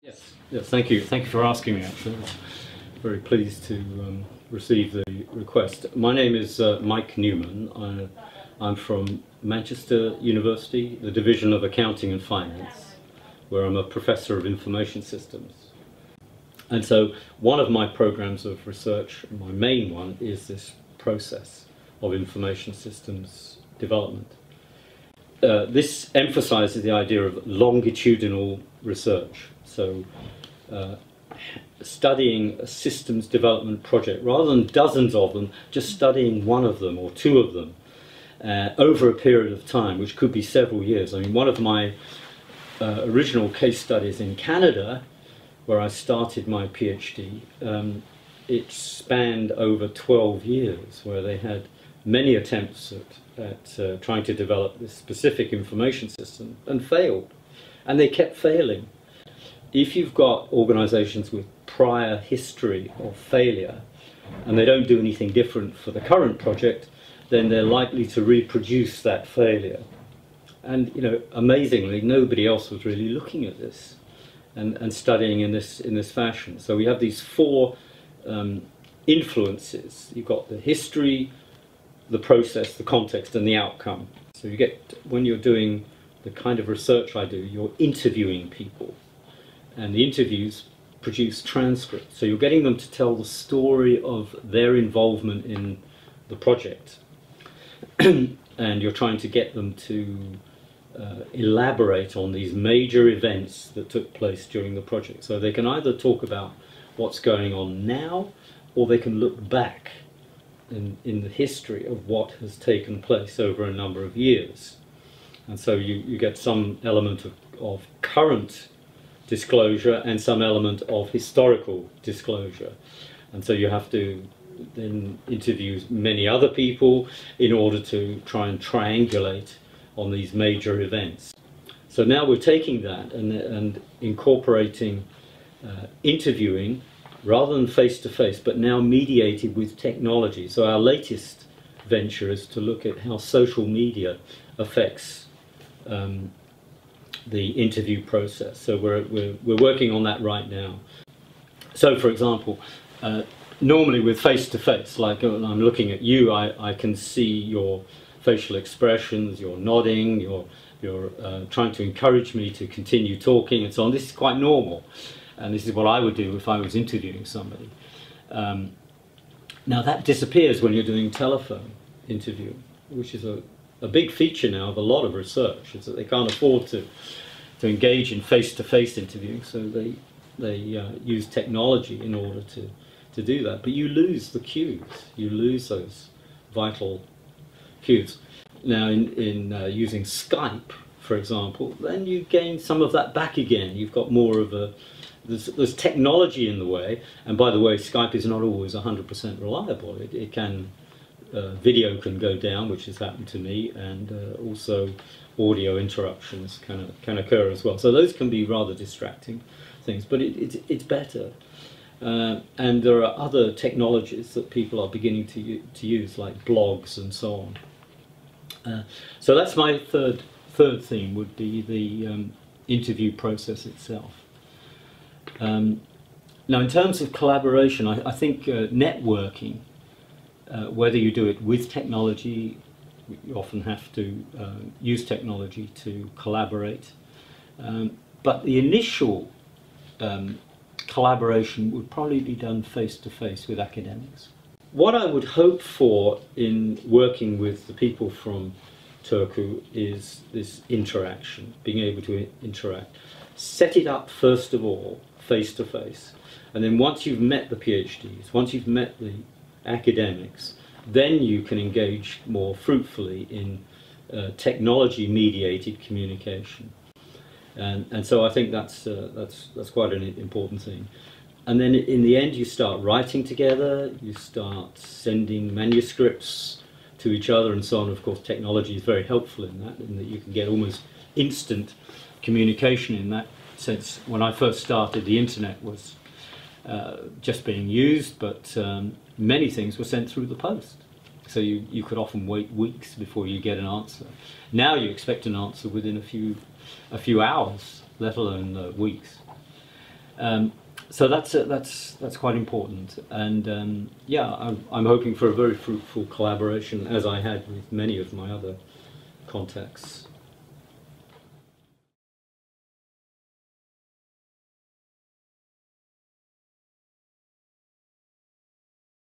Yes, yes, thank you. Thank you for asking me, actually. I was very pleased to um, receive the request. My name is uh, Mike Newman. I, I'm from Manchester University, the Division of Accounting and Finance, where I'm a Professor of Information Systems. And so one of my programs of research, my main one, is this process of information systems development. Uh, this emphasizes the idea of longitudinal research. So, uh, studying a systems development project rather than dozens of them, just studying one of them or two of them uh, over a period of time, which could be several years. I mean, one of my uh, original case studies in Canada, where I started my PhD, um, it spanned over 12 years, where they had many attempts at, at uh, trying to develop this specific information system and failed. And they kept failing. If you've got organizations with prior history of failure and they don't do anything different for the current project, then they're likely to reproduce that failure. And you know, amazingly, nobody else was really looking at this and, and studying in this in this fashion. So we have these four um, influences. You've got the history, the process, the context, and the outcome. So you get, when you're doing the kind of research I do, you're interviewing people. And the interviews produce transcripts. So you're getting them to tell the story of their involvement in the project. and you're trying to get them to uh, elaborate on these major events that took place during the project. So they can either talk about what's going on now, or they can look back in, in the history of what has taken place over a number of years. And so you, you get some element of, of current disclosure and some element of historical disclosure. And so you have to then interview many other people in order to try and triangulate on these major events. So now we're taking that and, and incorporating uh, interviewing rather than face to face, but now mediated with technology. So our latest venture is to look at how social media affects um, the interview process. So we're, we're, we're working on that right now. So for example, uh, normally with face to face, like when I'm looking at you, I, I can see your facial expressions, you're nodding, you're, you're uh, trying to encourage me to continue talking and so on. This is quite normal. And this is what I would do if I was interviewing somebody. Um, now that disappears when you're doing telephone interview, which is a, a big feature now of a lot of research, is that they can't afford to, to engage in face-to-face -face interviewing, so they, they uh, use technology in order to, to do that. But you lose the cues, you lose those vital cues. Now in, in uh, using Skype, for example, then you gain some of that back again. You've got more of a, there's, there's technology in the way, and by the way, Skype is not always 100% reliable. It, it can, uh, video can go down, which has happened to me, and uh, also audio interruptions can, can occur as well. So those can be rather distracting things, but it, it it's better. Uh, and there are other technologies that people are beginning to, to use, like blogs and so on. Uh, so that's my third, third theme, would be the um, interview process itself. Um, now, in terms of collaboration, I, I think uh, networking, uh, whether you do it with technology, you often have to uh, use technology to collaborate. Um, but the initial um, collaboration would probably be done face to face with academics. What I would hope for in working with the people from Turku is this interaction, being able to interact. Set it up first of all face to face. And then once you've met the PhDs, once you've met the academics, then you can engage more fruitfully in uh, technology mediated communication. And, and so I think that's, uh, that's, that's quite an important thing. And then in the end, you start writing together, you start sending manuscripts to each other and so on. Of course, technology is very helpful in that, in that you can get almost instant communication in that since when I first started, the internet was uh, just being used, but um, many things were sent through the post. So you, you could often wait weeks before you get an answer. Now you expect an answer within a few, a few hours, let alone uh, weeks. Um, so that's uh, that's that's quite important, and um, yeah, I'm, I'm hoping for a very fruitful collaboration, as I had with many of my other contacts